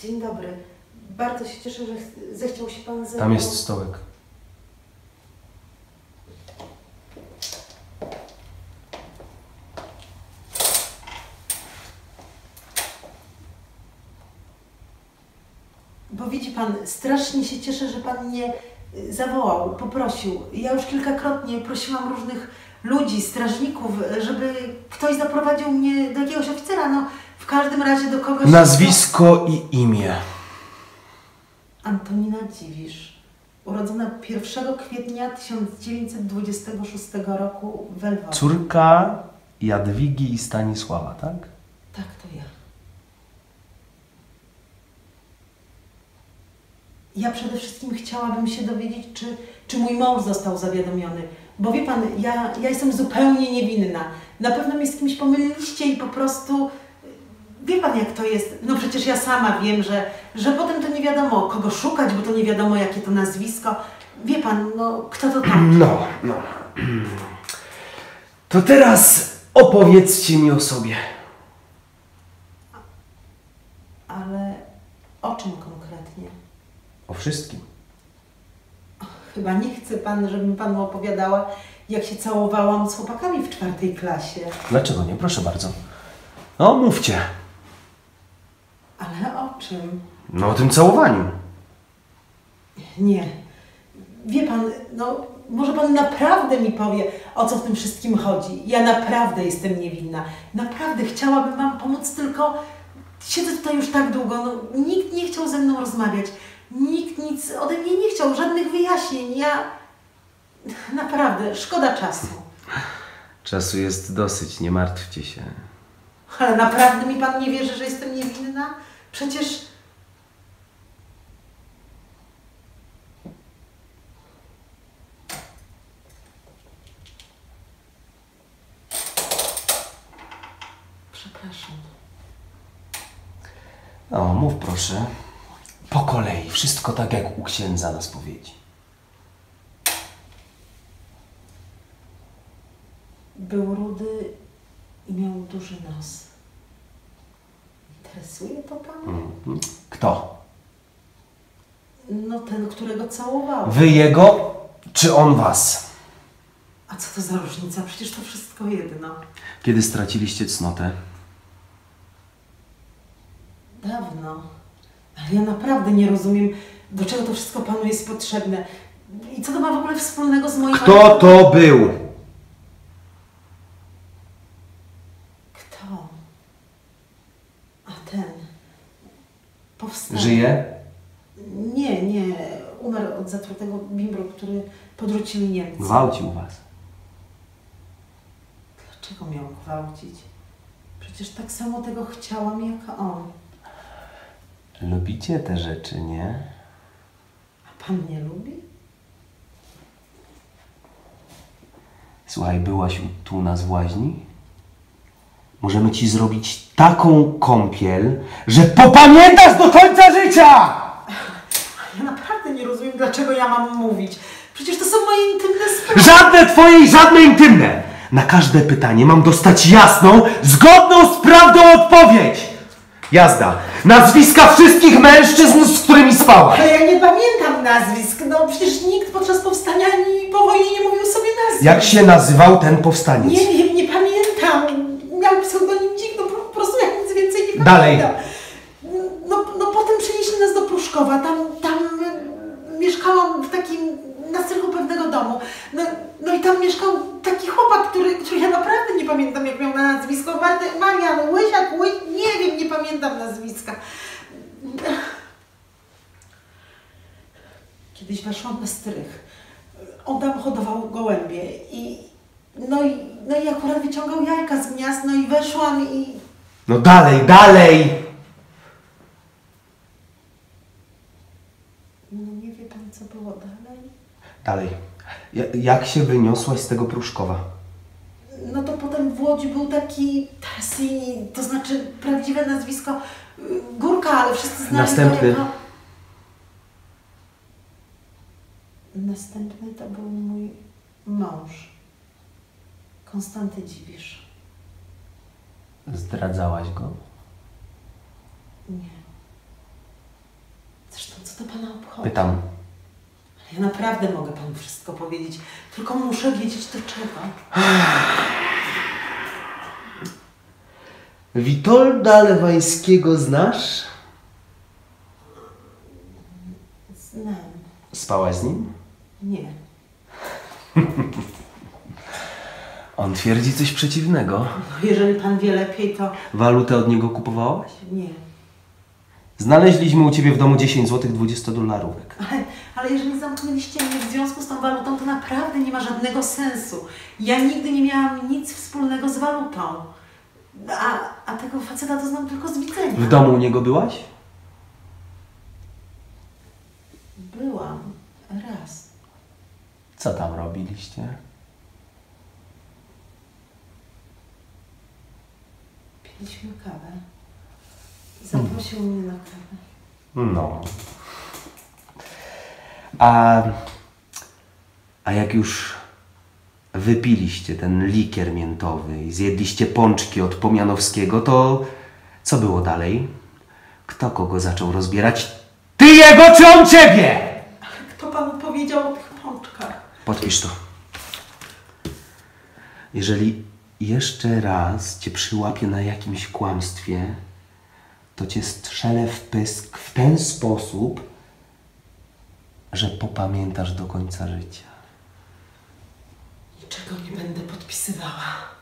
Dzień dobry. Bardzo się cieszę, że ch- zechciał się pan ze Tam jest stołek. Bo widzi pan, strasznie się cieszę, że pan mnie y, zawołał, poprosił. Ja już kilkakrotnie prosiłam różnych ludzi, strażników, żeby ktoś zaprowadził mnie do jakiegoś oficera. No, w każdym razie do kogoś. Nazwisko i imię. Antonina Dziwisz. Urodzona 1 kwietnia 1926 roku w Lwowie. Córka Jadwigi i Stanisława, tak? Tak, to ja. Ja przede wszystkim chciałabym się dowiedzieć, czy, czy mój mąż został zawiadomiony. Bo wie pan, ja, ja jestem zupełnie niewinna. Na pewno mnie z kimś pomyliliście i po prostu. Wie pan, jak to jest? No przecież ja sama wiem, że, że potem to nie wiadomo, kogo szukać, bo to nie wiadomo, jakie to nazwisko. Wie pan, no kto to tam? No, no. To teraz opowiedzcie mi o sobie. Ale o czym konkretnie? O wszystkim. Chyba nie chce pan, żebym panu opowiadała, jak się całowałam z chłopakami w czwartej klasie. Dlaczego nie? Proszę bardzo. No, mówcie. Czym? No, o tym całowaniu. Nie. Wie pan, no może pan naprawdę mi powie, o co w tym wszystkim chodzi. Ja naprawdę jestem niewinna. Naprawdę chciałabym wam pomóc, tylko siedzę tutaj już tak długo, no nikt nie chciał ze mną rozmawiać. Nikt nic ode mnie nie chciał, żadnych wyjaśnień. Ja... Naprawdę, szkoda czasu. Czasu jest dosyć, nie martwcie się. Ale naprawdę mi pan nie wierzy, że jestem niewinna? Przecież. Przepraszam. O, mów proszę. Po kolei, wszystko tak jak u księdza na spowiedzi. Był rudy i miał duży nos. Interesuje to pana? Mhm. Kto? No ten, którego całowałam. Wy jego, czy on was? A co to za różnica? Przecież to wszystko jedno. Kiedy straciliście cnotę? Dawno. Ale ja naprawdę nie rozumiem, do czego to wszystko panu jest potrzebne. I co to ma w ogóle wspólnego z moim... Kto to był? Kto? A ten. Powstał. Żyje? Nie, nie. Umarł od zatrutego bimbru, który podrzucili Niemcy. Gwałcił was. Dlaczego miał gwałcić? Przecież tak samo tego chciałam jak on. Lubicie te rzeczy, nie? A pan mnie lubi? Słuchaj, byłaś tu nas w łaźni? Możemy ci zrobić taką kąpiel, że popamiętasz do końca życia! Ja naprawdę nie rozumiem, dlaczego ja mam mówić. Przecież to są moje intymne sprawy. Żadne twoje i żadne intymne! Na każde pytanie mam dostać jasną, zgodną z prawdą odpowiedź! Jazda! Nazwiska wszystkich mężczyzn, z którymi spałaś! Ale ja nie pamiętam nazwisk. No przecież nikt podczas powstania ani po wojnie nie mówił sobie nazwisk. Jak się nazywał ten powstaniec? Nie wiem, nie pamiętam. Miał pseudonim Dzik, no po, po prostu ja nic więcej nie Dalej. pamiętam. No, no potem przenieśli nas do Pruszkowa. Tam, tam y, mieszkałam w takim, na strychu pewnego domu. No, no i tam mieszkał taki chłopak, który, który ja naprawdę nie pamiętam jak miał na nazwisko. Marian, Łysiak, Ły... nie wiem, nie pamiętam nazwiska. Kiedyś weszłam na strych. On tam hodował gołębie i no i, no i akurat wyciągał jajka z gniazd, no i weszłam i No dalej, dalej! no nie wie pan co było dalej. Dalej. Ja- Jak się wyniosłaś z tego Pruszkowa? No to potem w Łodzi był taki to znaczy prawdziwe nazwisko y, Górka, ale wszyscy znali Następny. go jako... Następny to był mój mąż. Konstanty Dziwisz. Zdradzałaś go? Nie. Co to pana obchodzi? Pytam. Ale ja naprawdę mogę panu wszystko powiedzieć, tylko muszę wiedzieć do czego. Witolda Lewańskiego znasz? Znam. Spałaś z nim? Nie. On twierdzi coś przeciwnego. No, jeżeli pan wie lepiej, to Walutę od niego kupowałaś? nie. Znaleźliśmy u ciebie w domu 10 zł 20 dolarówek. Ale, ale jeżeli zamknęliście mnie w związku z tą walutą, to naprawdę nie ma żadnego sensu. Ja nigdy nie miałam nic wspólnego z walutą. A, a tego faceta to znam tylko z widzenia. W domu u niego byłaś? Byłam. Raz. Co tam robiliście? Piliśmy kawę. Zaprosił mnie na kawę. No. A, a jak już wypiliście ten likier miętowy i zjedliście pączki od Pomianowskiego, to co było dalej? Kto kogo zaczął rozbierać? Ty jego czy on ciebie? Ale kto panu powiedział o tych pączkach? Podpisz to. Jeżeli jeszcze raz cię przyłapię na jakimś kłamstwie, to cię strzelę w pysk w ten sposób, że popamiętasz do końca życia. Niczego nie będę podpisywała.